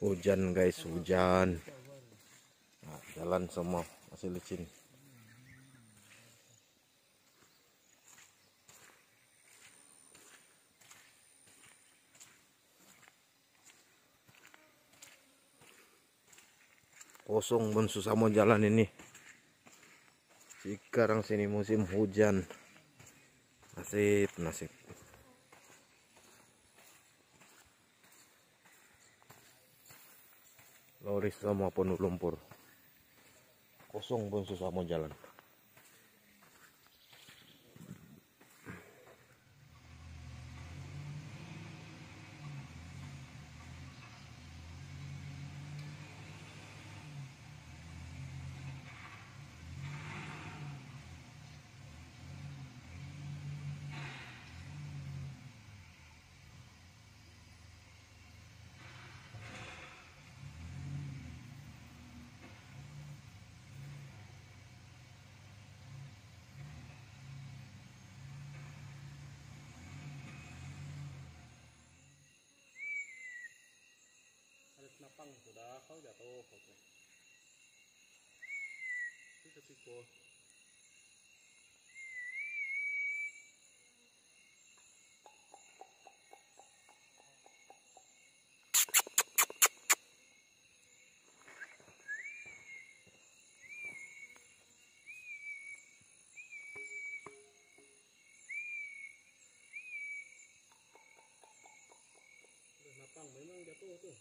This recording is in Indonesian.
Hujan guys, hujan. Nah, jalan semua masih licin. Kosong pun susah mau jalan ini. Sekarang sini musim hujan. Nasib, nasib. Lori semua penuh lumpur. Kosong pun susah mau jalan. Napang sudah kau jatuh oke itu sepiko napang memang jatuh tuh